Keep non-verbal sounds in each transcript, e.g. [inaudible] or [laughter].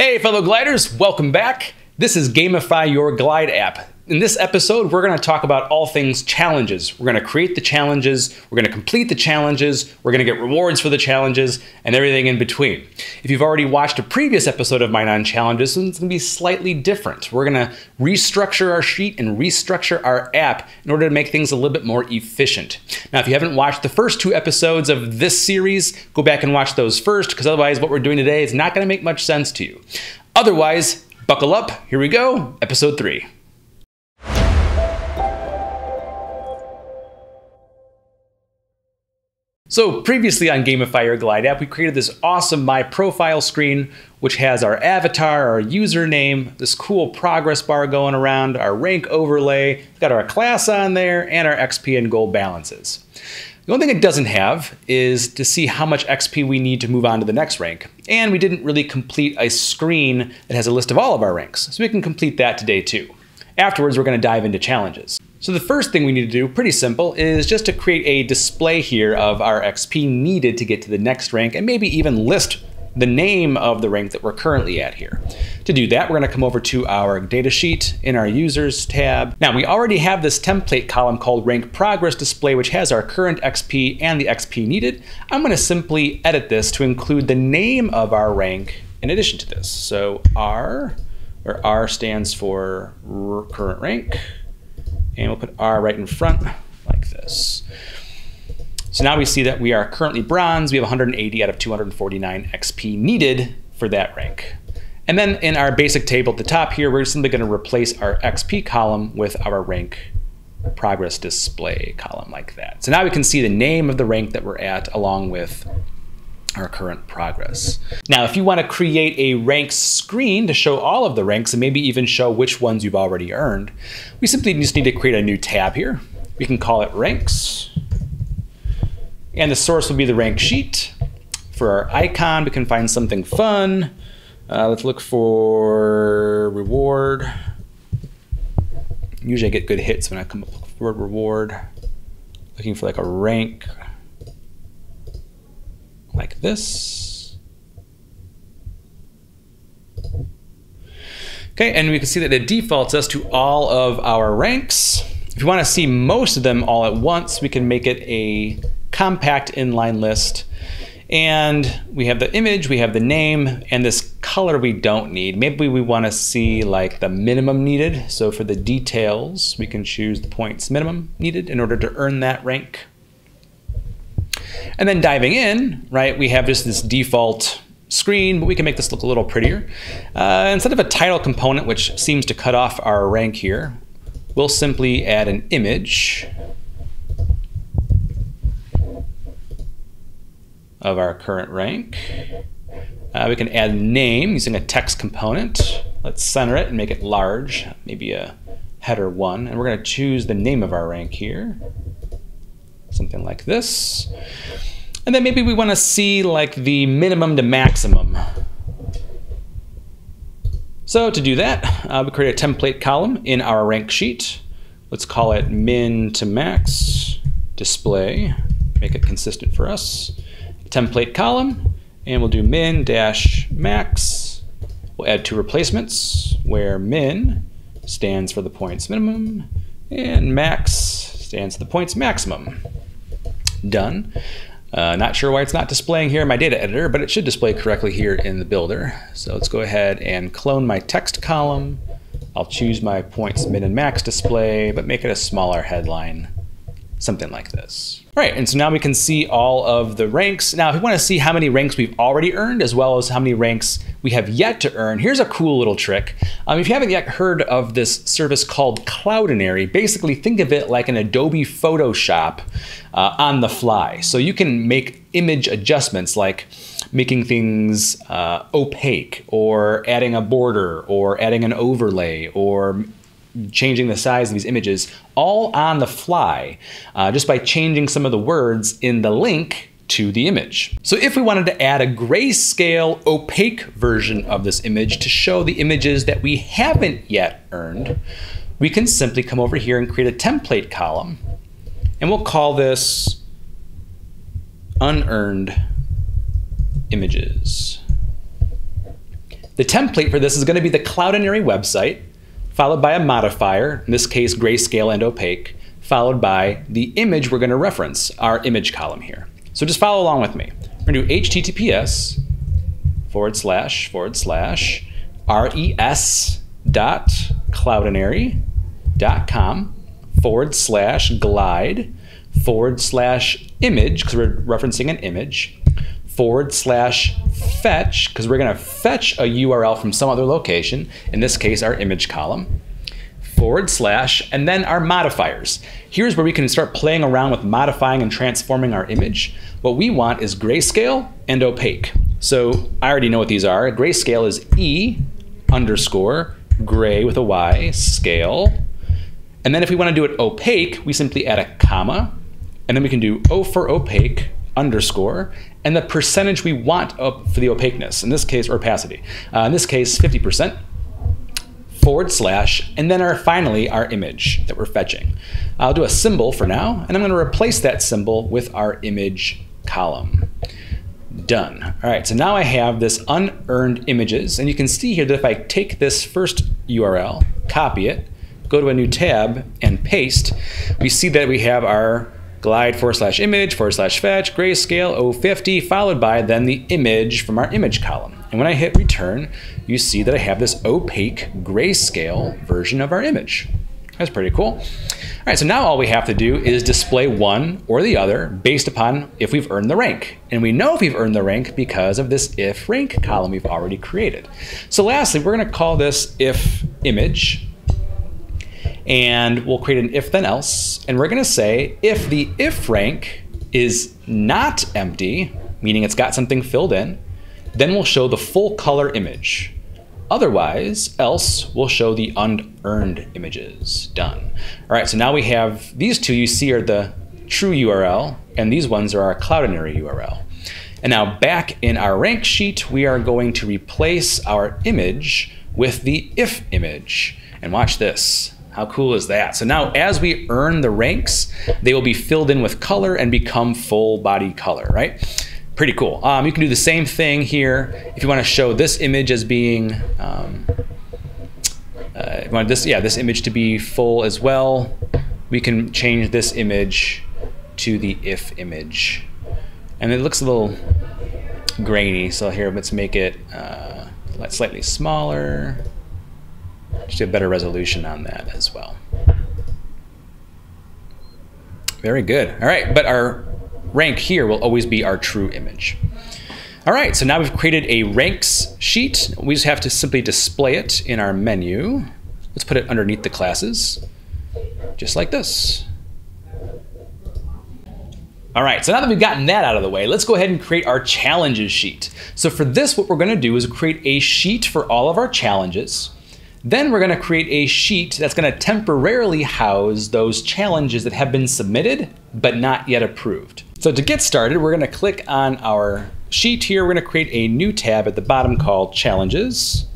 Hey, fellow gliders, welcome back. This is Gamify Your Glide app. In this episode, we're going to talk about all things challenges. We're going to create the challenges, we're going to complete the challenges, we're going to get rewards for the challenges, and everything in between. If you've already watched a previous episode of mine on challenges, it's going to be slightly different. We're going to restructure our sheet and restructure our app in order to make things a little bit more efficient. Now, if you haven't watched the first two episodes of this series, go back and watch those first, because otherwise, what we're doing today is not going to make much sense to you. Otherwise, buckle up. Here we go, episode three. So previously on Gamify Your Glide app, we created this awesome My Profile screen, which has our avatar, our username, this cool progress bar going around, our rank overlay, got our class on there, and our XP and gold balances. The only thing it doesn't have is to see how much XP we need to move on to the next rank. And we didn't really complete a screen that has a list of all of our ranks, so we can complete that today too. Afterwards, we're going to dive into challenges. So the first thing we need to do, pretty simple, is just to create a display here of our XP needed to get to the next rank and maybe even list the name of the rank that we're currently at here. To do that, we're going to come over to our datasheet in our users tab. Now we already have this template column called rank progress display, which has our current XP and the XP needed. I'm going to simply edit this to include the name of our rank in addition to this. So R, or R stands for current rank and we'll put R right in front like this. So now we see that we are currently bronze. We have 180 out of 249 XP needed for that rank. And then in our basic table at the top here, we're simply going to replace our XP column with our rank progress display column like that. So now we can see the name of the rank that we're at along with our current progress. Now, if you want to create a rank screen to show all of the ranks and maybe even show which ones you've already earned, we simply just need to create a new tab here. We can call it ranks. And the source will be the rank sheet. For our icon, we can find something fun. Uh, let's look for reward. Usually I get good hits when I come up with reward. Looking for like a rank like this. Okay, and we can see that it defaults us to all of our ranks. If you want to see most of them all at once, we can make it a compact inline list. And we have the image, we have the name, and this color we don't need. Maybe we want to see like the minimum needed. So for the details, we can choose the points minimum needed in order to earn that rank. And then diving in, right, we have just this default screen, but we can make this look a little prettier. Uh, instead of a title component, which seems to cut off our rank here, we'll simply add an image of our current rank. Uh, we can add name using a text component. Let's center it and make it large, maybe a header one. And we're going to choose the name of our rank here something like this. And then maybe we want to see like the minimum to maximum. So to do that, uh, we create a template column in our rank sheet. Let's call it min to max display, make it consistent for us. Template column, and we'll do min dash max. We'll add two replacements where min stands for the points minimum and max stands for the points maximum done. Uh, not sure why it's not displaying here in my data editor, but it should display correctly here in the builder. So let's go ahead and clone my text column. I'll choose my points min and max display, but make it a smaller headline, something like this. All right, and so now we can see all of the ranks. Now, if we want to see how many ranks we've already earned, as well as how many ranks we have yet to earn, here's a cool little trick. Um, if you haven't yet heard of this service called Cloudinary, basically think of it like an Adobe Photoshop uh, on the fly. So you can make image adjustments like making things uh, opaque, or adding a border, or adding an overlay, or changing the size of these images all on the fly uh, just by changing some of the words in the link to the image. So if we wanted to add a grayscale opaque version of this image to show the images that we haven't yet earned, we can simply come over here and create a template column and we'll call this unearned images. The template for this is going to be the Cloudinary website, followed by a modifier, in this case grayscale and opaque, followed by the image we're going to reference, our image column here. So just follow along with me. We're going to do HTTPS forward slash forward slash res dot cloudinary dot com forward slash glide forward slash image because we're referencing an image forward slash fetch because we're going to fetch a URL from some other location, in this case our image column, forward slash, and then our modifiers. Here's where we can start playing around with modifying and transforming our image. What we want is grayscale and opaque. So I already know what these are. Grayscale is E underscore gray with a Y scale. And then if we want to do it opaque, we simply add a comma, and then we can do O for opaque underscore, and the percentage we want for the opaqueness, in this case, opacity. Uh, in this case, 50%, forward slash, and then our finally our image that we're fetching. I'll do a symbol for now, and I'm going to replace that symbol with our image column. Done. All right, so now I have this unearned images, and you can see here that if I take this first URL, copy it, go to a new tab, and paste, we see that we have our glide forward slash image forward slash fetch grayscale 050 followed by then the image from our image column. And when I hit return, you see that I have this opaque grayscale version of our image. That's pretty cool. All right, so now all we have to do is display one or the other based upon if we've earned the rank. And we know if we've earned the rank because of this if rank column we've already created. So lastly, we're gonna call this if image and we'll create an if then else. And we're going to say if the if rank is not empty, meaning it's got something filled in, then we'll show the full color image. Otherwise, else we'll show the unearned images. Done. All right, so now we have these two you see are the true URL, and these ones are our Cloudinary URL. And now back in our rank sheet, we are going to replace our image with the if image. And watch this. How cool is that? So now as we earn the ranks, they will be filled in with color and become full body color, right? Pretty cool. Um, you can do the same thing here if you want to show this image as being, um, uh, want this, yeah, this image to be full as well. We can change this image to the if image. And it looks a little grainy, so here let's make it uh, slightly smaller. Just a better resolution on that as well. Very good. All right, but our rank here will always be our true image. All right, so now we've created a ranks sheet. We just have to simply display it in our menu. Let's put it underneath the classes, just like this. All right, so now that we've gotten that out of the way, let's go ahead and create our challenges sheet. So for this, what we're gonna do is create a sheet for all of our challenges. Then we're going to create a sheet that's going to temporarily house those challenges that have been submitted but not yet approved. So to get started, we're going to click on our sheet here. We're going to create a new tab at the bottom called Challenges.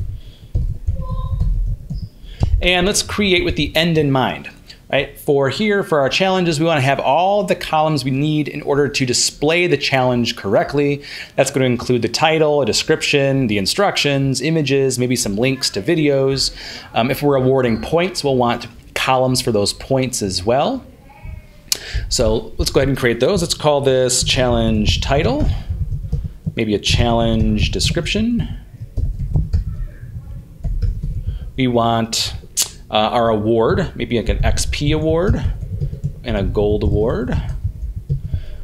And let's create with the end in mind. Right? For here, for our challenges, we want to have all the columns we need in order to display the challenge correctly. That's going to include the title, a description, the instructions, images, maybe some links to videos. Um, if we're awarding points, we'll want columns for those points as well. So let's go ahead and create those. Let's call this challenge title, maybe a challenge description. We want uh, our award, maybe like an XP award and a gold award.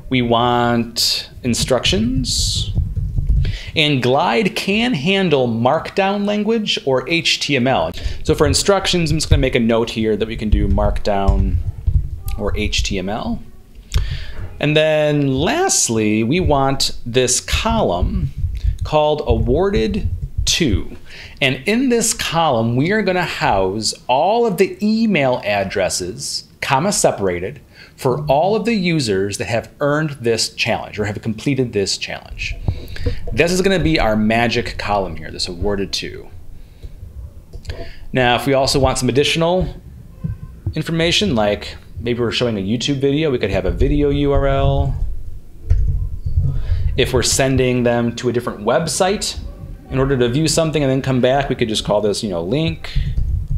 We want instructions. And Glide can handle Markdown language or HTML. So for instructions, I'm just going to make a note here that we can do Markdown or HTML. And then lastly, we want this column called awarded to. And in this column, we are going to house all of the email addresses, comma separated, for all of the users that have earned this challenge or have completed this challenge. This is going to be our magic column here, this awarded to. Now, if we also want some additional information, like maybe we're showing a YouTube video, we could have a video URL. If we're sending them to a different website, in order to view something and then come back, we could just call this, you know, link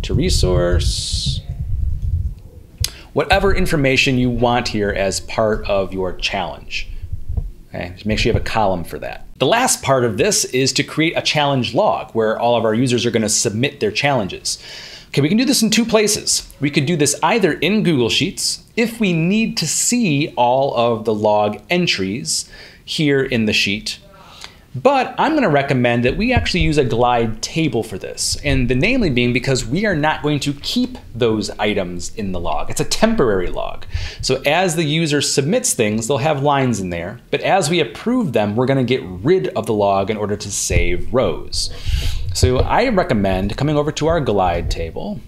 to resource. Whatever information you want here as part of your challenge. Okay, just make sure you have a column for that. The last part of this is to create a challenge log where all of our users are going to submit their challenges. Okay, we can do this in two places. We could do this either in Google Sheets if we need to see all of the log entries here in the sheet, but I'm going to recommend that we actually use a glide table for this. And the namely being because we are not going to keep those items in the log. It's a temporary log. So as the user submits things, they'll have lines in there. But as we approve them, we're going to get rid of the log in order to save rows. So I recommend coming over to our glide table,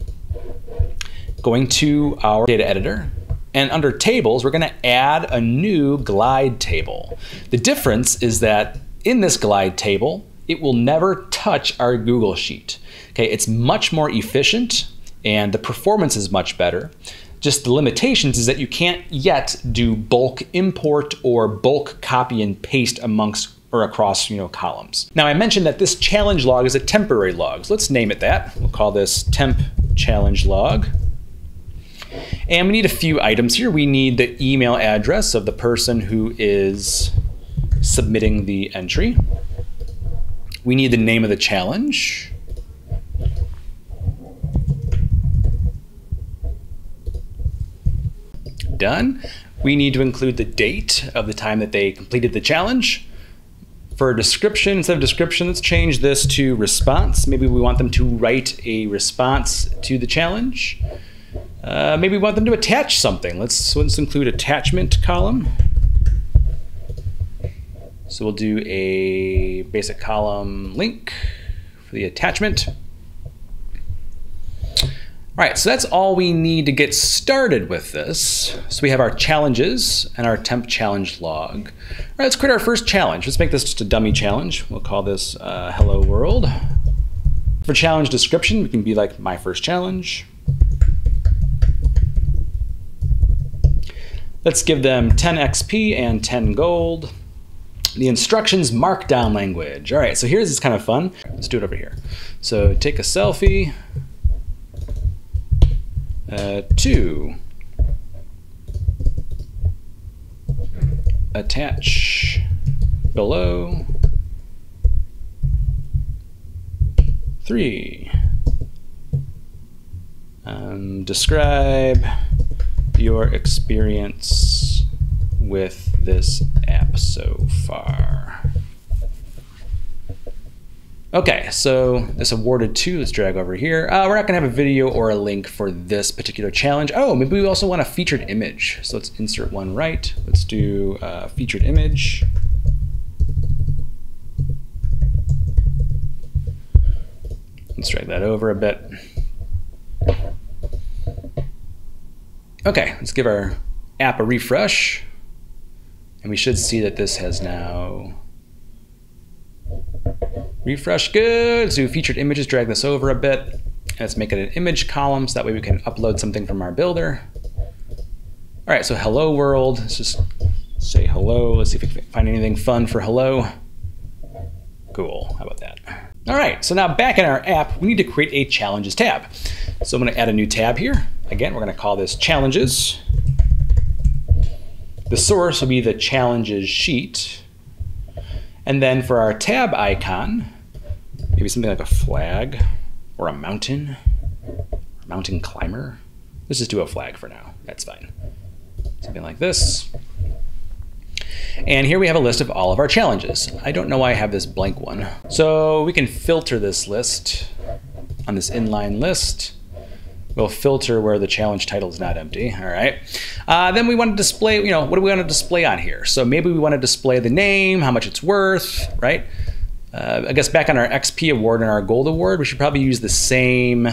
going to our data editor, and under tables, we're going to add a new glide table. The difference is that in this glide table, it will never touch our Google Sheet. Okay, it's much more efficient and the performance is much better. Just the limitations is that you can't yet do bulk import or bulk copy and paste amongst or across you know columns. Now I mentioned that this challenge log is a temporary log. So let's name it that. We'll call this temp challenge log. And we need a few items here. We need the email address of the person who is submitting the entry. We need the name of the challenge. Done. We need to include the date of the time that they completed the challenge. For a description, instead of description, let's change this to response. Maybe we want them to write a response to the challenge. Uh, maybe we want them to attach something. Let's, let's include attachment column. So we'll do a basic column link for the attachment. All right, so that's all we need to get started with this. So we have our challenges and our temp challenge log. All right, let's create our first challenge. Let's make this just a dummy challenge. We'll call this uh, Hello World. For challenge description, we can be like my first challenge. Let's give them 10 XP and 10 gold the instructions markdown language. All right, so here's this kind of fun. Let's do it over here. So take a selfie. Uh, two. Attach below. Three. Um, describe your experience with this app so far. Okay, so this awarded to, let's drag over here. Uh, we're not gonna have a video or a link for this particular challenge. Oh, maybe we also want a featured image. So let's insert one right. Let's do a uh, featured image. Let's drag that over a bit. Okay, let's give our app a refresh. And we should see that this has now refresh good. So featured images, drag this over a bit. Let's make it an image column so that way we can upload something from our builder. All right, so hello world. Let's just say hello. Let's see if we can find anything fun for hello. Cool, how about that? All right, so now back in our app, we need to create a challenges tab. So I'm gonna add a new tab here. Again, we're gonna call this challenges. The source will be the challenges sheet. And then for our tab icon, maybe something like a flag or a mountain, mountain climber. Let's just do a flag for now. That's fine. Something like this. And here we have a list of all of our challenges. I don't know why I have this blank one. So we can filter this list on this inline list. We'll filter where the challenge title is not empty. All right. Uh, then we want to display, you know, what do we want to display on here? So maybe we want to display the name, how much it's worth, right? Uh, I guess back on our XP award and our gold award, we should probably use the same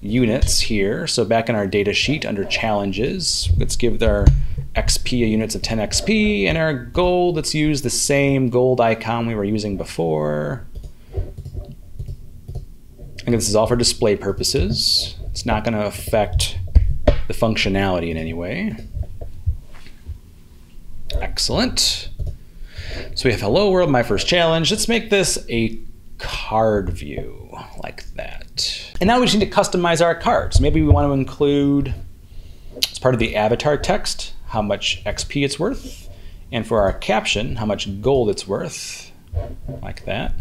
units here. So back in our data sheet under challenges, let's give our XP a units of 10 XP and our gold, let's use the same gold icon we were using before. And this is all for display purposes. It's not going to affect the functionality in any way. Excellent. So we have hello world, my first challenge. Let's make this a card view like that. And now we just need to customize our cards. Maybe we want to include, as part of the avatar text, how much XP it's worth, and for our caption, how much gold it's worth, like that.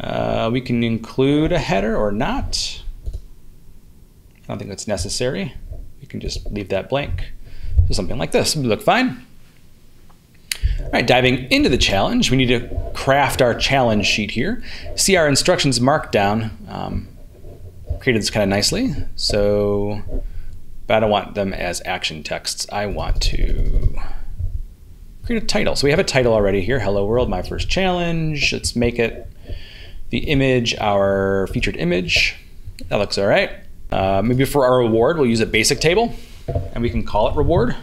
Uh, we can include a header or not. I don't think that's necessary. We can just leave that blank. So something like this would look fine. All right, diving into the challenge, we need to craft our challenge sheet here. See our instructions markdown. Um, created this kind of nicely. So, but I don't want them as action texts. I want to create a title. So we have a title already here, Hello World, my first challenge. Let's make it the image, our featured image. That looks all right. Uh, maybe for our reward, we'll use a basic table and we can call it reward.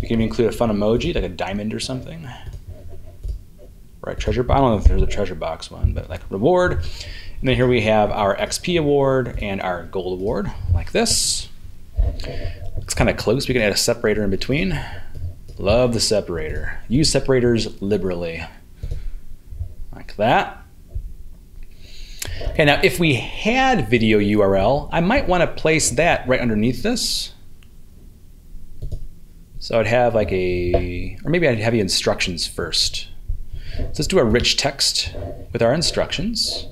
We can include a fun emoji, like a diamond or something. Right, treasure box. I don't know if there's a treasure box one, but like reward. And then here we have our XP award and our gold award, like this. It's kind of close. We can add a separator in between. Love the separator. Use separators liberally. Like that. Okay, now if we had video URL, I might want to place that right underneath this. So I'd have like a, or maybe I'd have the instructions first. So let's do a rich text with our instructions.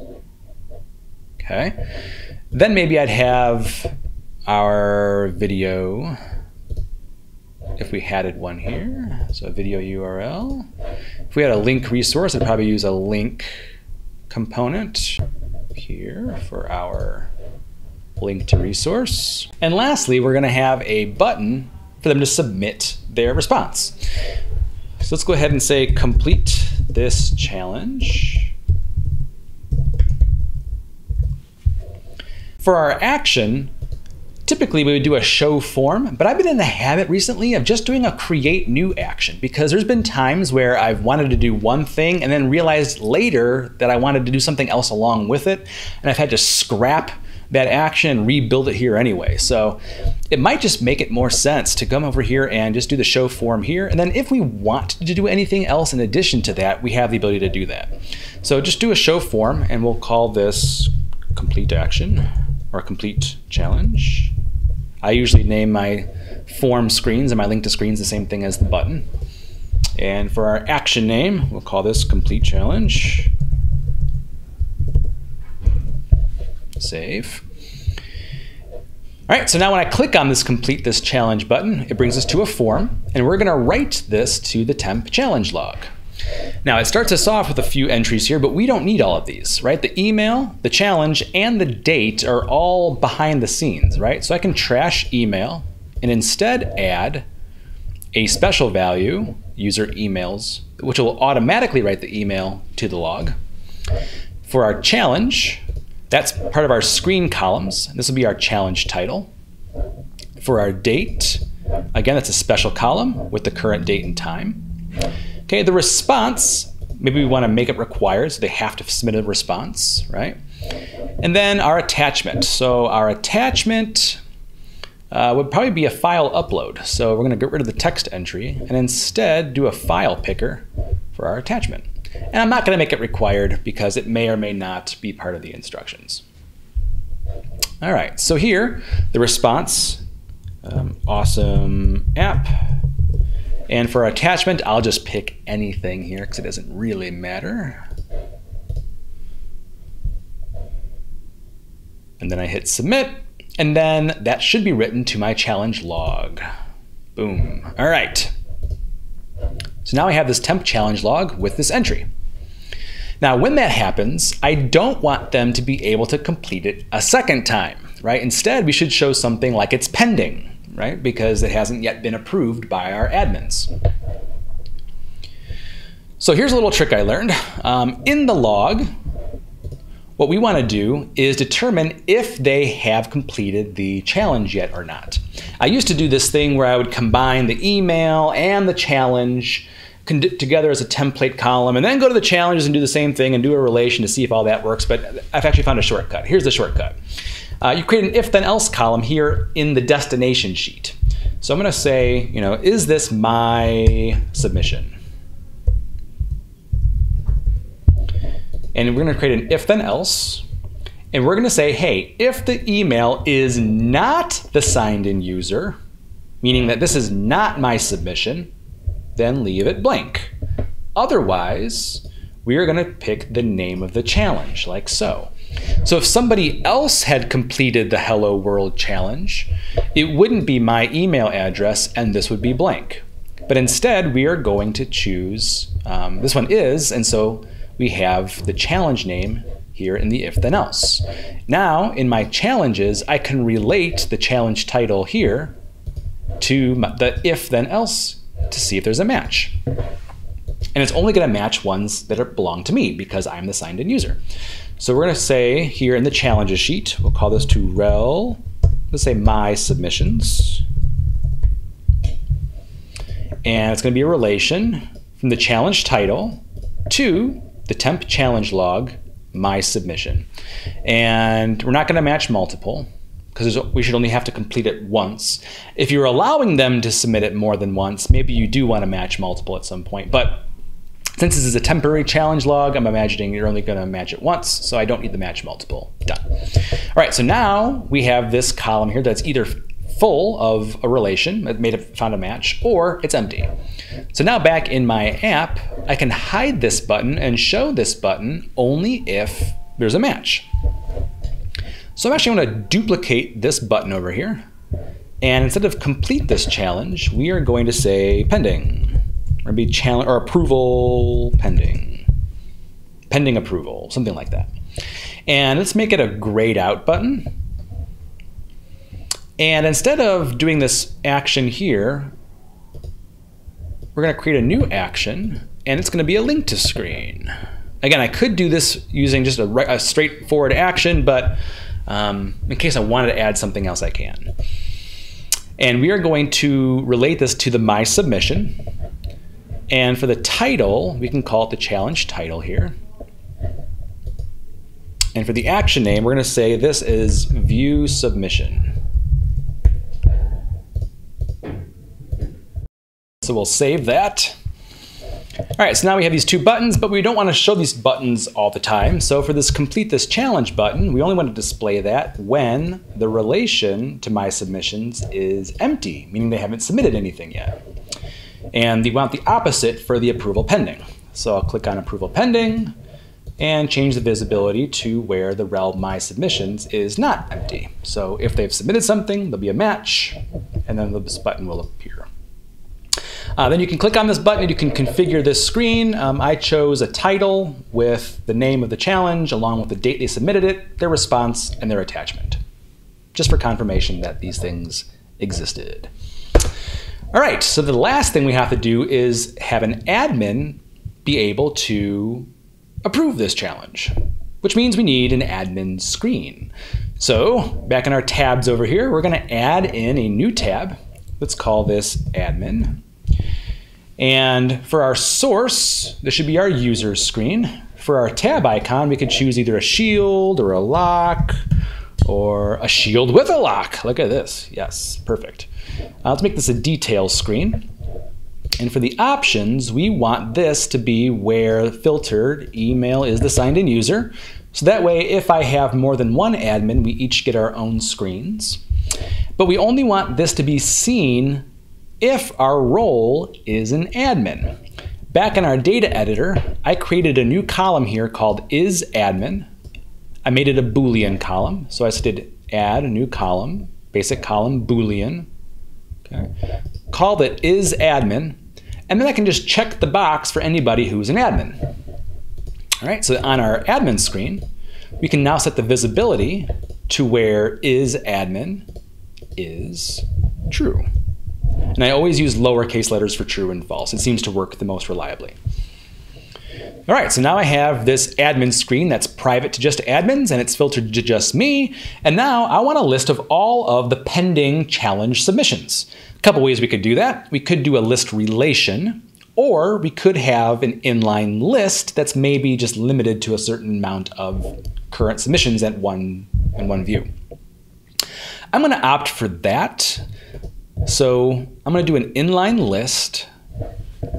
Okay. Then maybe I'd have our video, if we had it one here, so a video URL. If we had a link resource, I'd probably use a link component here for our link to resource. And lastly, we're going to have a button for them to submit their response. So let's go ahead and say complete this challenge. For our action, typically we would do a show form, but I've been in the habit recently of just doing a create new action because there's been times where I've wanted to do one thing and then realized later that I wanted to do something else along with it, and I've had to scrap that action and rebuild it here anyway. So it might just make it more sense to come over here and just do the show form here. And then if we want to do anything else in addition to that, we have the ability to do that. So just do a show form and we'll call this complete action or complete challenge. I usually name my form screens and my link to screens the same thing as the button. And for our action name, we'll call this complete challenge. Save. All right, so now when I click on this complete this challenge button, it brings us to a form, and we're gonna write this to the temp challenge log. Now it starts us off with a few entries here, but we don't need all of these, right? The email, the challenge, and the date are all behind the scenes, right? So I can trash email and instead add a special value, user emails, which will automatically write the email to the log. For our challenge, that's part of our screen columns. This will be our challenge title. For our date, again, that's a special column with the current date and time. Okay, the response, maybe we want to make it required, so they have to submit a response, right? And then our attachment. So our attachment uh, would probably be a file upload. So we're going to get rid of the text entry and instead do a file picker for our attachment. And I'm not going to make it required because it may or may not be part of the instructions. All right, so here, the response, um, awesome app. And for attachment, I'll just pick anything here because it doesn't really matter. And then I hit submit, and then that should be written to my challenge log. Boom. All right. So now I have this temp challenge log with this entry. Now, when that happens, I don't want them to be able to complete it a second time, right? Instead, we should show something like it's pending, right? Because it hasn't yet been approved by our admins. So here's a little trick I learned. Um, in the log, what we want to do is determine if they have completed the challenge yet or not. I used to do this thing where I would combine the email and the challenge together as a template column and then go to the challenges and do the same thing and do a relation to see if all that works. But I've actually found a shortcut. Here's the shortcut. Uh, you create an if then else column here in the destination sheet. So I'm going to say, you know, is this my submission? And we're going to create an if then else. And we're going to say, hey, if the email is not the signed in user, meaning that this is not my submission, then leave it blank. Otherwise, we are going to pick the name of the challenge, like so. So if somebody else had completed the Hello World challenge, it wouldn't be my email address and this would be blank. But instead, we are going to choose, um, this one is, and so we have the challenge name here in the if then else. Now, in my challenges, I can relate the challenge title here to the if then else to see if there's a match. And it's only going to match ones that are, belong to me because I'm the signed in user. So we're going to say here in the challenges sheet, we'll call this to rel, let's say my submissions. And it's going to be a relation from the challenge title to the temp challenge log, my submission. And we're not going to match multiple because we should only have to complete it once. If you're allowing them to submit it more than once, maybe you do want to match multiple at some point. But since this is a temporary challenge log, I'm imagining you're only going to match it once, so I don't need the match multiple. Done. All right, so now we have this column here that's either full of a relation that made it found a match, or it's empty. So now back in my app, I can hide this button and show this button only if there's a match. So I'm actually to duplicate this button over here. And instead of complete this challenge, we are going to say pending. Or be challenge or approval pending. Pending approval, something like that. And let's make it a grayed out button. And instead of doing this action here, we're going to create a new action, and it's going to be a link to screen. Again, I could do this using just a, a straightforward action, but um, in case I wanted to add something else, I can. And we are going to relate this to the My Submission. And for the title, we can call it the challenge title here. And for the action name, we're going to say this is view submission. So we'll save that. All right, so now we have these two buttons, but we don't want to show these buttons all the time. So for this complete this challenge button, we only want to display that when the relation to my submissions is empty, meaning they haven't submitted anything yet. And we want the opposite for the approval pending. So I'll click on approval pending and change the visibility to where the rel my submissions is not empty. So if they've submitted something, there'll be a match, and then this button will appear. Uh, then you can click on this button and you can configure this screen. Um, I chose a title with the name of the challenge along with the date they submitted it, their response, and their attachment. Just for confirmation that these things existed. All right, so the last thing we have to do is have an admin be able to approve this challenge, which means we need an admin screen. So back in our tabs over here, we're gonna add in a new tab. Let's call this admin. And for our source, this should be our user screen. For our tab icon, we could choose either a shield or a lock or a shield with a lock. Look at this. Yes, perfect. Uh, let's make this a detail screen. And for the options, we want this to be where filtered email is the signed in user. So that way, if I have more than one admin, we each get our own screens. But we only want this to be seen if our role is an admin. Back in our data editor, I created a new column here called is admin. I made it a Boolean column. So I did add a new column, basic column, Boolean. Okay. Called it is admin. And then I can just check the box for anybody who's an admin. All right, so on our admin screen, we can now set the visibility to where is admin is true. And I always use lowercase letters for true and false. It seems to work the most reliably. All right, so now I have this admin screen that's private to just admins and it's filtered to just me. And now I want a list of all of the pending challenge submissions. A couple ways we could do that. We could do a list relation, or we could have an inline list that's maybe just limited to a certain amount of current submissions at one in one view. I'm going to opt for that so I'm going to do an inline list,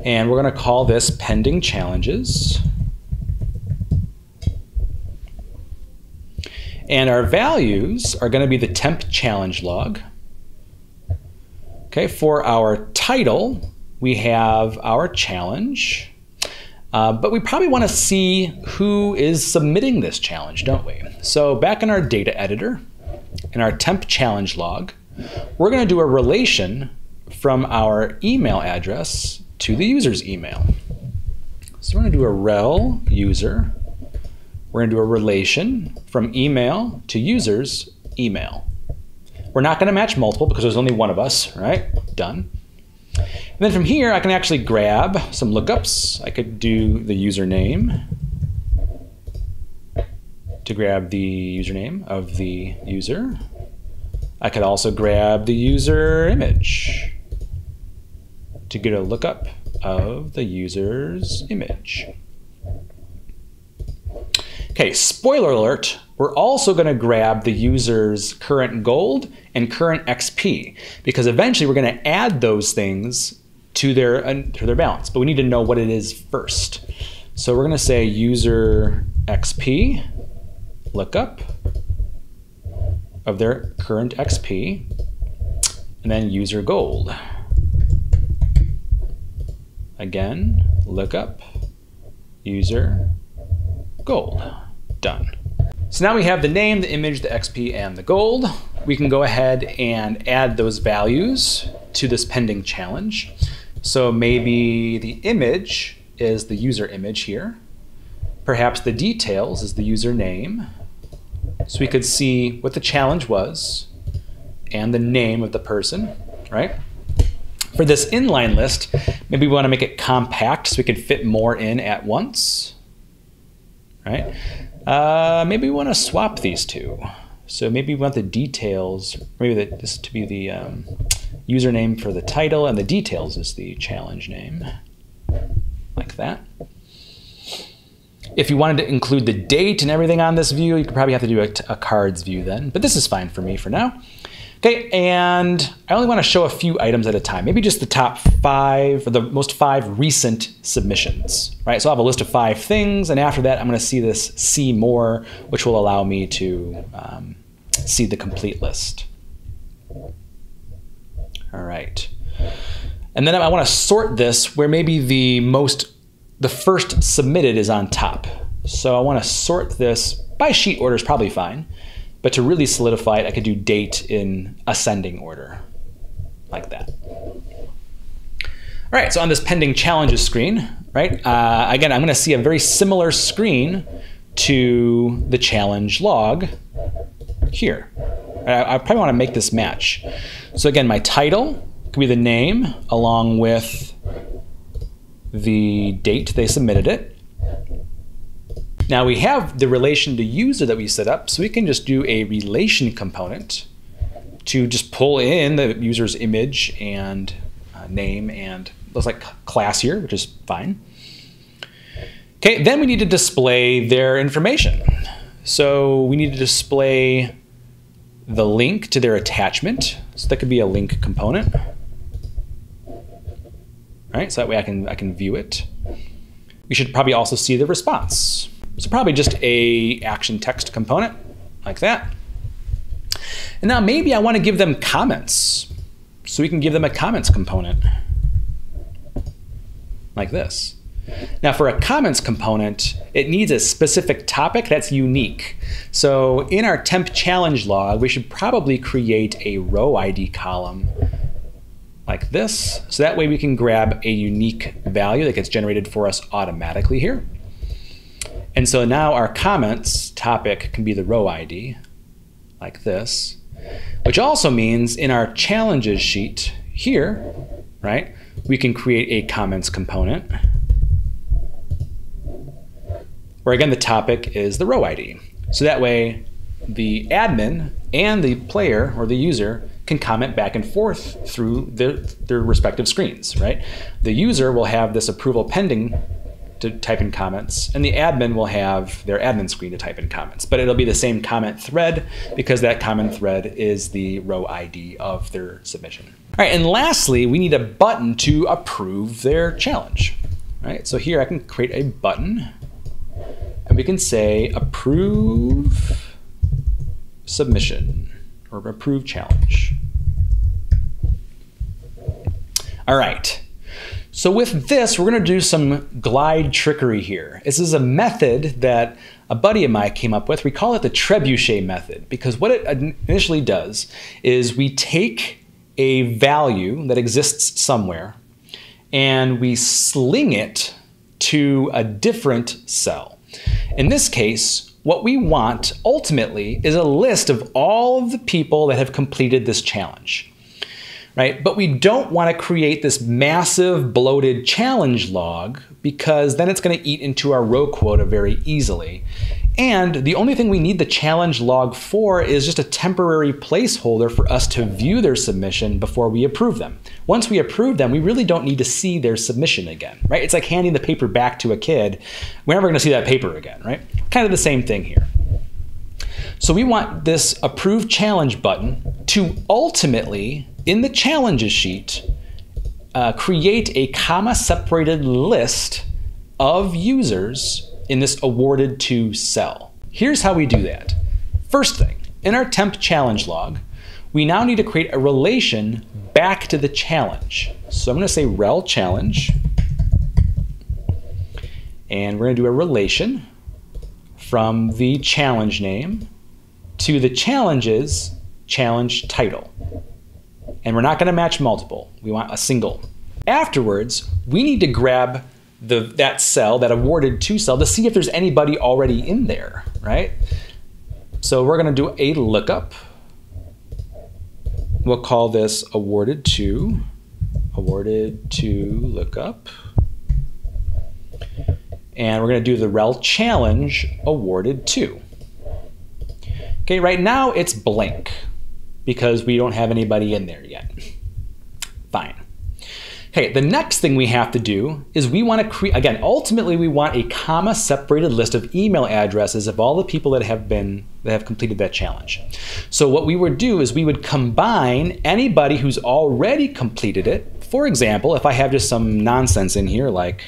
and we're going to call this pending challenges. And our values are going to be the temp challenge log. Okay, for our title, we have our challenge. Uh, but we probably want to see who is submitting this challenge, don't we? So back in our data editor, in our temp challenge log, we're going to do a relation from our email address to the user's email. So we're going to do a rel user. We're going to do a relation from email to user's email. We're not going to match multiple because there's only one of us, right? Done. And then from here, I can actually grab some lookups. I could do the username to grab the username of the user. I could also grab the user image to get a lookup of the user's image. Okay, spoiler alert, we're also going to grab the user's current gold and current XP because eventually we're going to add those things to their, uh, to their balance, but we need to know what it is first. So we're going to say user XP lookup of their current XP, and then user gold. Again, lookup, user, gold. Done. So now we have the name, the image, the XP, and the gold. We can go ahead and add those values to this pending challenge. So maybe the image is the user image here. Perhaps the details is the user name. So we could see what the challenge was and the name of the person, right? For this inline list, maybe we want to make it compact so we can fit more in at once, right? Uh, maybe we want to swap these two. So maybe we want the details, maybe the, this to be the um, username for the title and the details is the challenge name, like that. If you wanted to include the date and everything on this view, you could probably have to do a, a cards view then, but this is fine for me for now. Okay, and I only want to show a few items at a time, maybe just the top five or the most five recent submissions, right? So I'll have a list of five things, and after that, I'm going to see this see more, which will allow me to um, see the complete list. All right. And then I want to sort this where maybe the most the first submitted is on top. So I want to sort this by sheet order is probably fine. But to really solidify it, I could do date in ascending order, like that. All right, so on this pending challenges screen, right, uh, again, I'm going to see a very similar screen to the challenge log here. I, I probably want to make this match. So again, my title could be the name along with the date they submitted it. Now we have the relation to user that we set up, so we can just do a relation component to just pull in the user's image and uh, name and looks like class here, which is fine. Okay, then we need to display their information. So we need to display the link to their attachment. So that could be a link component. All right, so that way I can, I can view it. We should probably also see the response. So probably just a action text component like that. And now maybe I want to give them comments. So we can give them a comments component like this. Now for a comments component, it needs a specific topic that's unique. So in our temp challenge log, we should probably create a row ID column like this. So that way we can grab a unique value that gets generated for us automatically here. And so now our comments topic can be the row ID like this, which also means in our challenges sheet here, right, we can create a comments component where again the topic is the row ID. So that way the admin and the player or the user can comment back and forth through their, their respective screens, right? The user will have this approval pending to type in comments, and the admin will have their admin screen to type in comments. But it'll be the same comment thread because that comment thread is the row ID of their submission. All right, and lastly, we need a button to approve their challenge. All right, so here I can create a button, and we can say approve submission or approve challenge. All right. So with this, we're going to do some glide trickery here. This is a method that a buddy of mine came up with. We call it the trebuchet method because what it initially does is we take a value that exists somewhere and we sling it to a different cell. In this case, what we want ultimately is a list of all of the people that have completed this challenge right? But we don't want to create this massive bloated challenge log because then it's going to eat into our row quota very easily. And the only thing we need the challenge log for is just a temporary placeholder for us to view their submission before we approve them. Once we approve them, we really don't need to see their submission again, right? It's like handing the paper back to a kid. We're never going to see that paper again, right? Kind of the same thing here. So we want this approve challenge button to ultimately in the challenges sheet, uh, create a comma separated list of users in this awarded to cell. Here's how we do that. First thing, in our temp challenge log, we now need to create a relation back to the challenge. So I'm going to say rel challenge, and we're going to do a relation from the challenge name to the challenges challenge title and we're not going to match multiple. We want a single. Afterwards, we need to grab the that cell, that awarded to cell, to see if there's anybody already in there, right? So we're going to do a lookup. We'll call this awarded to, awarded to lookup. And we're going to do the rel challenge awarded to. Okay, right now it's blank because we don't have anybody in there yet. Fine. Okay, the next thing we have to do is we want to create, again, ultimately we want a comma separated list of email addresses of all the people that have been, that have completed that challenge. So what we would do is we would combine anybody who's already completed it. For example, if I have just some nonsense in here like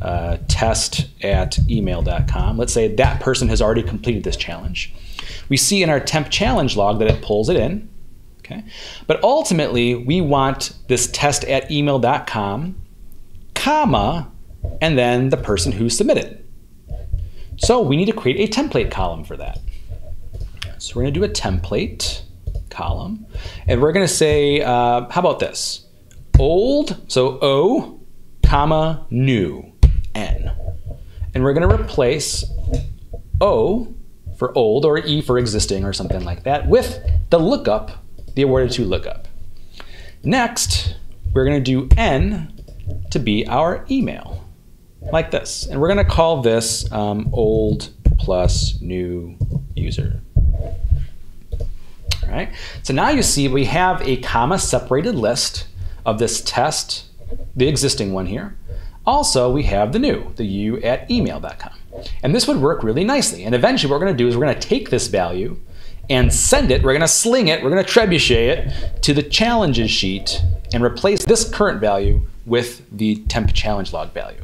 uh, test at email.com, let's say that person has already completed this challenge. We see in our temp challenge log that it pulls it in. Okay. But ultimately, we want this test at email.com, comma, and then the person who submitted. So we need to create a template column for that. So we're going to do a template column, and we're going to say, uh, how about this? Old, so O, comma, new, N. And we're going to replace O for old or E for existing or something like that with the lookup, the awarded to lookup. Next, we're going to do N to be our email, like this. And we're going to call this um, old plus new user. All right. So now you see we have a comma separated list of this test, the existing one here. Also, we have the new, the u at email.com. And this would work really nicely. And eventually what we're going to do is we're going to take this value and send it, we're going to sling it, we're going to trebuchet it to the challenges sheet and replace this current value with the temp challenge log value.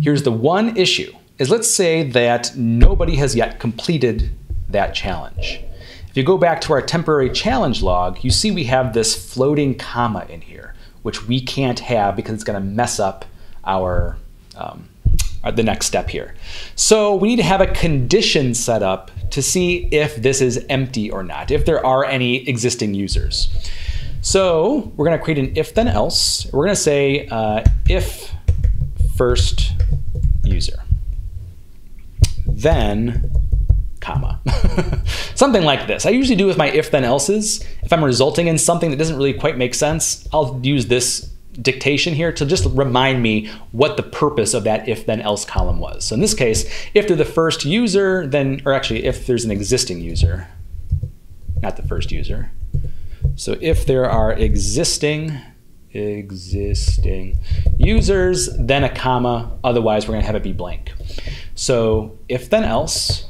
Here's the one issue is let's say that nobody has yet completed that challenge. If you go back to our temporary challenge log, you see we have this floating comma in here, which we can't have because it's going to mess up our um, the next step here. So we need to have a condition set up to see if this is empty or not, if there are any existing users. So we're going to create an if then else. We're going to say uh, if first user, then comma. [laughs] something like this. I usually do with my if then else's. If I'm resulting in something that doesn't really quite make sense, I'll use this dictation here to just remind me what the purpose of that if then else column was. So in this case, if they're the first user, then, or actually if there's an existing user, not the first user. So if there are existing, existing users, then a comma, otherwise we're gonna have it be blank. So if then else,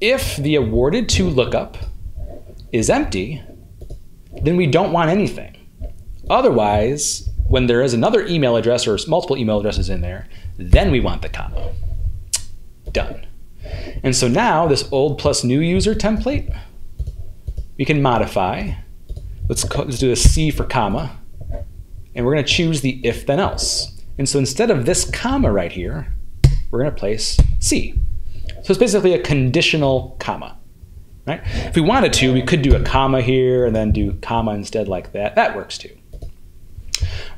if the awarded to lookup is empty, then we don't want anything. Otherwise, when there is another email address or multiple email addresses in there, then we want the comma. Done. And so now this old plus new user template we can modify. Let's, let's do a C for comma. And we're going to choose the if then else. And so instead of this comma right here, we're going to place C. So it's basically a conditional comma. Right? If we wanted to, we could do a comma here and then do comma instead like that. That works too.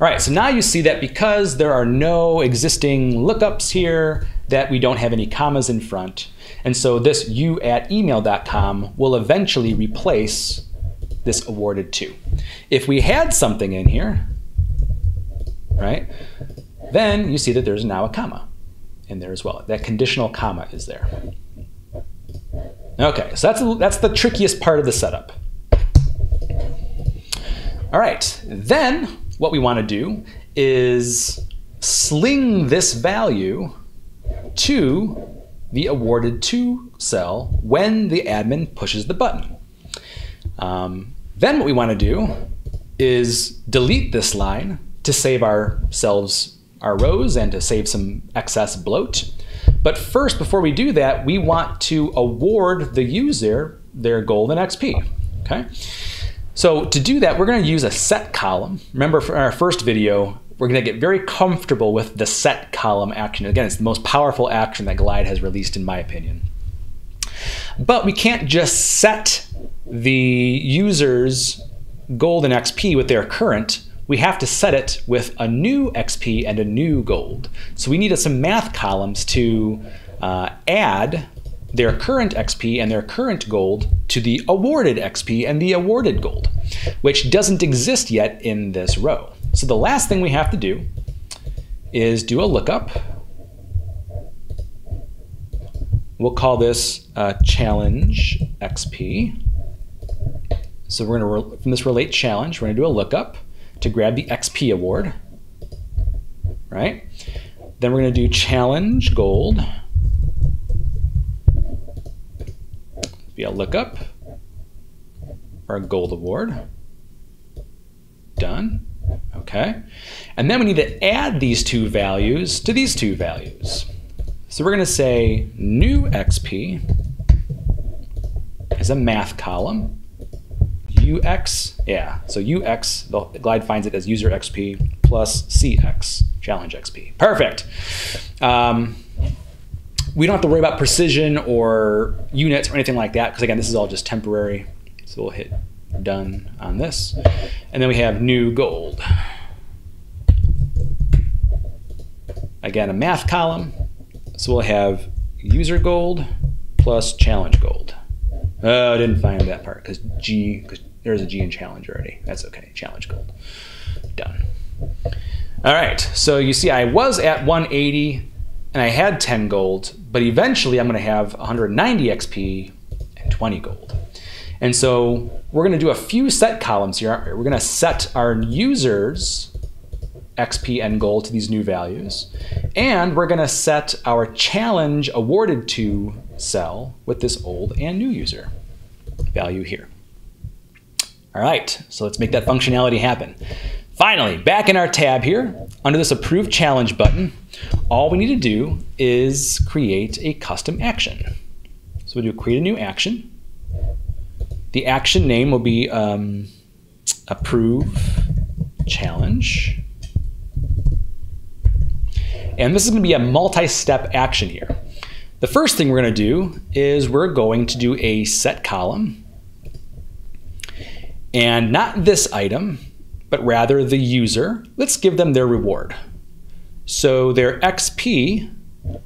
All right, so now you see that because there are no existing lookups here, that we don't have any commas in front. And so this you at email.com will eventually replace this awarded to. If we had something in here, right, then you see that there's now a comma in there as well. That conditional comma is there. Okay, so that's, that's the trickiest part of the setup. All right, then what we want to do is sling this value to the awarded to cell when the admin pushes the button. Um, then what we want to do is delete this line to save ourselves our rows and to save some excess bloat. But first, before we do that, we want to award the user their golden XP, okay? So to do that, we're gonna use a set column. Remember from our first video, we're gonna get very comfortable with the set column action. Again, it's the most powerful action that Glide has released in my opinion. But we can't just set the user's gold and XP with their current we have to set it with a new XP and a new gold. So we need some math columns to uh, add their current XP and their current gold to the awarded XP and the awarded gold, which doesn't exist yet in this row. So the last thing we have to do is do a lookup. We'll call this uh, challenge XP. So we're going to, from this relate challenge, we're going to do a lookup to grab the XP award, right? Then we're going to do challenge gold via lookup for a gold award. Done. Okay. And then we need to add these two values to these two values. So we're going to say new XP is a math column UX, yeah, so UX, the Glide finds it as user XP plus CX, challenge XP. Perfect. Um, we don't have to worry about precision or units or anything like that, because again, this is all just temporary. So we'll hit done on this. And then we have new gold. Again, a math column. So we'll have user gold plus challenge gold. Oh, I didn't find that part because G, cause there's a G in challenge already. That's okay. Challenge gold. Done. All right. So you see, I was at 180 and I had 10 gold, but eventually I'm going to have 190 XP and 20 gold. And so we're going to do a few set columns here, we? We're going to set our users XP and gold to these new values. And we're going to set our challenge awarded to cell with this old and new user value here. All right, so let's make that functionality happen. Finally, back in our tab here, under this Approve Challenge button, all we need to do is create a custom action. So we'll do create a new action. The action name will be um, Approve Challenge. And this is going to be a multi-step action here. The first thing we're going to do is we're going to do a set column and not this item, but rather the user. Let's give them their reward. So their XP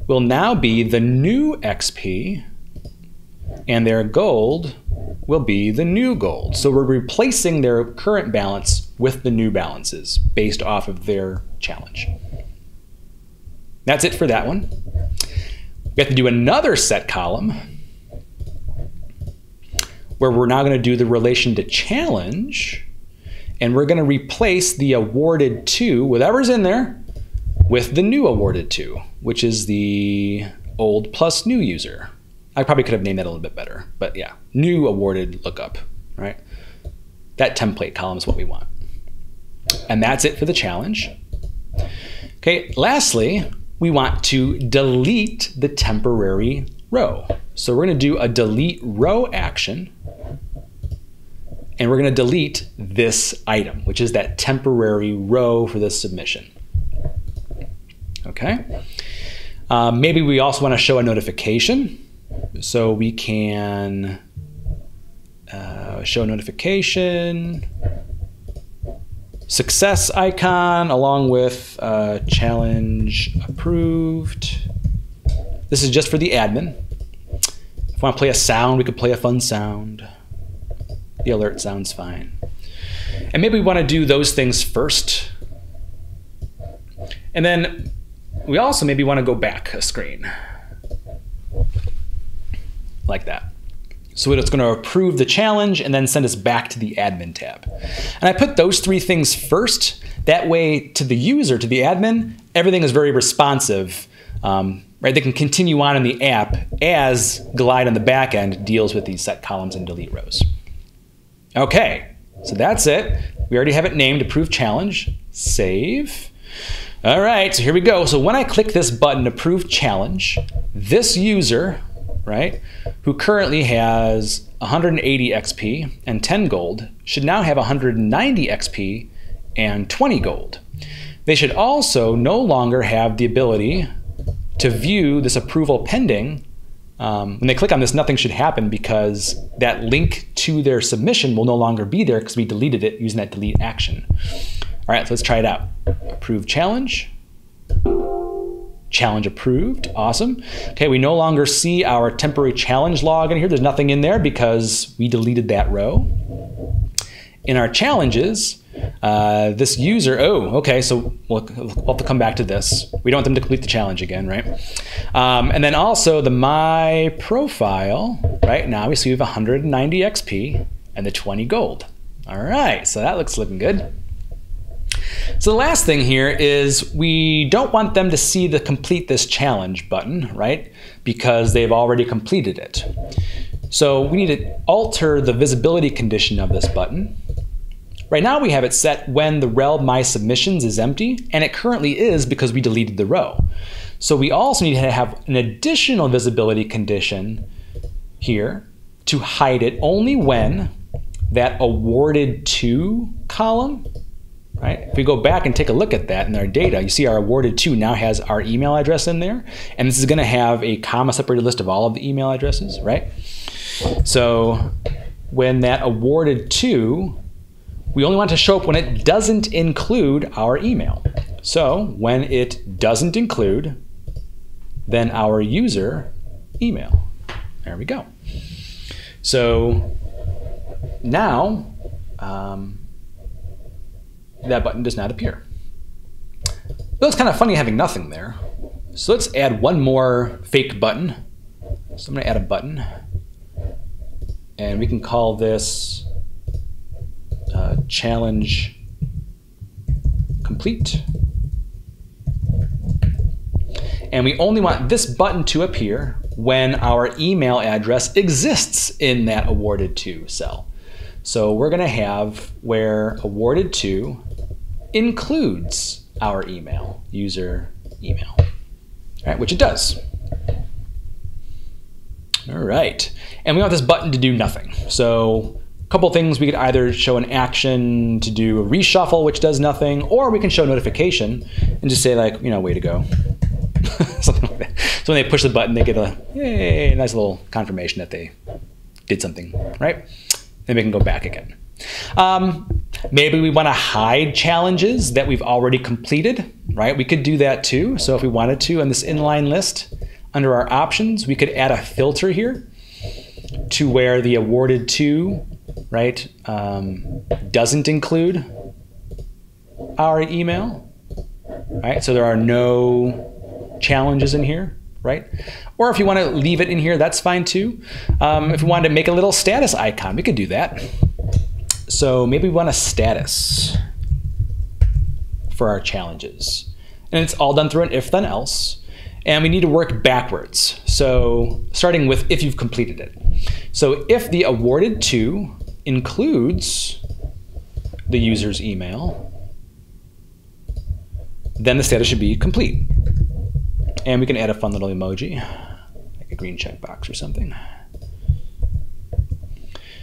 will now be the new XP, and their gold will be the new gold. So we're replacing their current balance with the new balances based off of their challenge. That's it for that one. We have to do another set column where we're now going to do the relation to challenge, and we're going to replace the awarded to, whatever's in there, with the new awarded to, which is the old plus new user. I probably could have named that a little bit better, but yeah, new awarded lookup, right? That template column is what we want. And that's it for the challenge. Okay, lastly, we want to delete the temporary row. So we're going to do a delete row action and we're going to delete this item, which is that temporary row for this submission. Okay. Uh, maybe we also want to show a notification. So we can uh, show notification, success icon along with uh, challenge approved. This is just for the admin. If we want to play a sound, we could play a fun sound. The alert sounds fine. And maybe we want to do those things first. And then we also maybe want to go back a screen. Like that. So it's going to approve the challenge and then send us back to the admin tab. And I put those three things first. That way, to the user, to the admin, everything is very responsive. Um, right? They can continue on in the app as Glide on the back end deals with these set columns and delete rows. Okay, so that's it. We already have it named Approve Challenge. Save. All right, so here we go. So when I click this button, Approve Challenge, this user, right, who currently has 180 XP and 10 gold, should now have 190 XP and 20 gold. They should also no longer have the ability to view this approval pending. Um, when they click on this, nothing should happen because that link to their submission will no longer be there because we deleted it using that delete action. All right, so let's try it out. Approve challenge. Challenge approved. Awesome. Okay, we no longer see our temporary challenge log in here. There's nothing in there because we deleted that row. In our challenges, uh, this user, oh, okay, so we'll, we'll, have to come back to this. We don't want them to complete the challenge again, right? Um, and then also the my profile, right? Now we see we have 190 XP and the 20 gold. All right, so that looks looking good. So the last thing here is we don't want them to see the complete this challenge button, right? Because they've already completed it. So we need to alter the visibility condition of this button. Right now we have it set when the rel my submissions is empty, and it currently is because we deleted the row. So we also need to have an additional visibility condition here to hide it only when that awarded to column Right? If we go back and take a look at that in our data, you see our awarded to now has our email address in there, and this is going to have a comma separated list of all of the email addresses, right? So when that awarded to, we only want to show up when it doesn't include our email. So when it doesn't include, then our user email. There we go. So now, um, that button does not appear. It looks kind of funny having nothing there. So let's add one more fake button. So I'm going to add a button. And we can call this uh, challenge complete. And we only want this button to appear when our email address exists in that awarded to cell. So we're going to have where awarded to includes our email, user email, right, which it does. All right, and we want this button to do nothing. So couple things, we could either show an action to do a reshuffle, which does nothing, or we can show notification and just say like, you know, way to go. [laughs] something like that. So when they push the button, they get a yay, nice little confirmation that they did something, right? Then we can go back again. Um, maybe we want to hide challenges that we've already completed, right? We could do that too. So if we wanted to on this inline list, under our options, we could add a filter here to where the awarded to, right, um, doesn't include our email, right? So there are no challenges in here, right? Or if you want to leave it in here, that's fine too. Um, if we wanted to make a little status icon, we could do that. So maybe we want a status for our challenges. And it's all done through an if then else. And we need to work backwards. So starting with if you've completed it. So if the awarded to includes the user's email, then the status should be complete. And we can add a fun little emoji, like a green checkbox or something.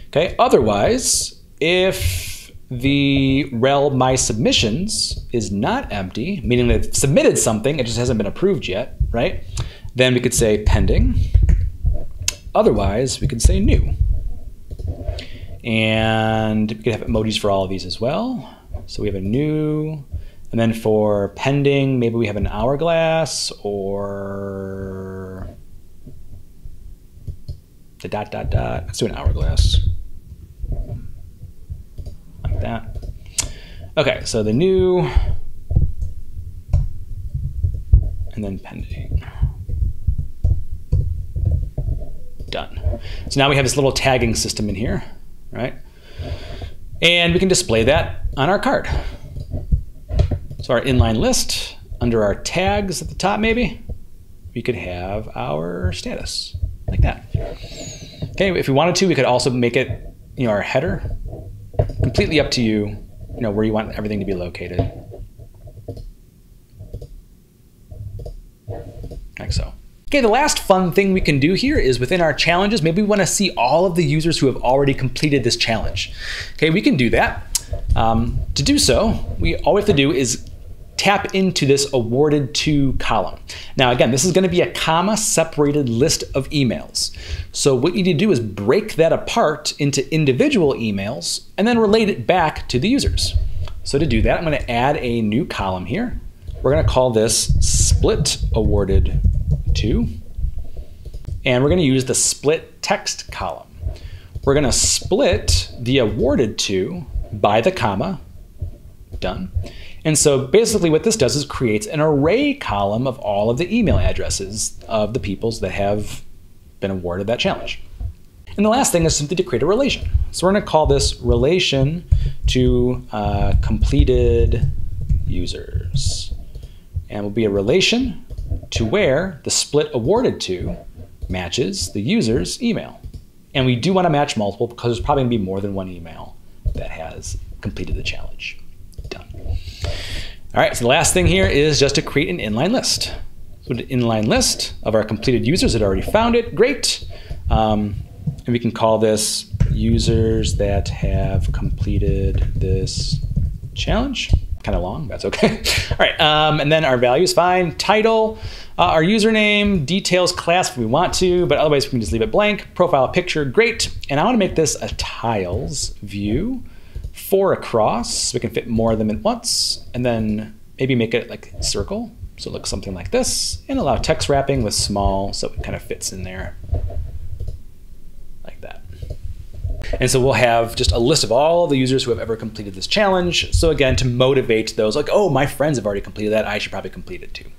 Okay, otherwise, if the rel my submissions is not empty, meaning they've submitted something, it just hasn't been approved yet, right? Then we could say pending. Otherwise, we could say new. And we could have emojis for all of these as well. So we have a new, and then for pending, maybe we have an hourglass or the dot, dot, dot. Let's do an hourglass. Like that. Okay, so the new, and then pending. Done. So now we have this little tagging system in here, right? And we can display that on our card. So our inline list, under our tags at the top maybe, we could have our status like that. Okay, if we wanted to, we could also make it, you know, our header. Completely up to you, you know, where you want everything to be located. Like so. Okay, the last fun thing we can do here is within our challenges, maybe we want to see all of the users who have already completed this challenge. Okay, we can do that. Um, to do so, we all we have to do is tap into this awarded to column. Now again, this is going to be a comma separated list of emails. So what you need to do is break that apart into individual emails and then relate it back to the users. So to do that, I'm going to add a new column here. We're going to call this split awarded to. And we're going to use the split text column. We're going to split the awarded to by the comma. Done. And so basically what this does is creates an array column of all of the email addresses of the peoples that have been awarded that challenge. And the last thing is simply to create a relation. So we're going to call this relation to uh, completed users. And will be a relation to where the split awarded to matches the user's email. And we do want to match multiple because there's probably going to be more than one email that has completed the challenge. Done. All right, so the last thing here is just to create an inline list. So an inline list of our completed users that already found it, great. Um, and we can call this users that have completed this challenge kind of long. That's okay. [laughs] All right, um, and then our values fine. Title, uh, our username, details, class if we want to, but otherwise we can just leave it blank. Profile picture, great. And I want to make this a tiles view, four across, so we can fit more of them at once, and then maybe make it like circle, so it looks something like this, and allow text wrapping with small, so it kind of fits in there. And so we'll have just a list of all the users who have ever completed this challenge. So again, to motivate those like, oh, my friends have already completed that, I should probably complete it too.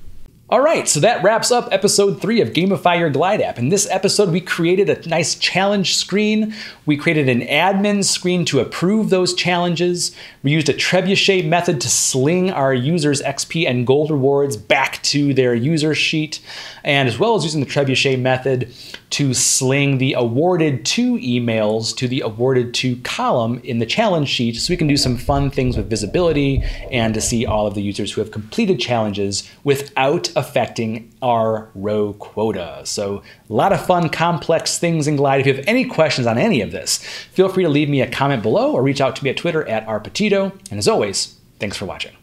All right, so that wraps up episode three of Gamify Your Glide app. In this episode, we created a nice challenge screen. We created an admin screen to approve those challenges. We used a trebuchet method to sling our users' XP and gold rewards back to their user sheet, and as well as using the trebuchet method to sling the awarded to emails to the awarded to column in the challenge sheet so we can do some fun things with visibility and to see all of the users who have completed challenges without affecting our row quota. So a lot of fun, complex things in Glide. If you have any questions on any of this, feel free to leave me a comment below or reach out to me at Twitter at rpetitto. And as always, thanks for watching.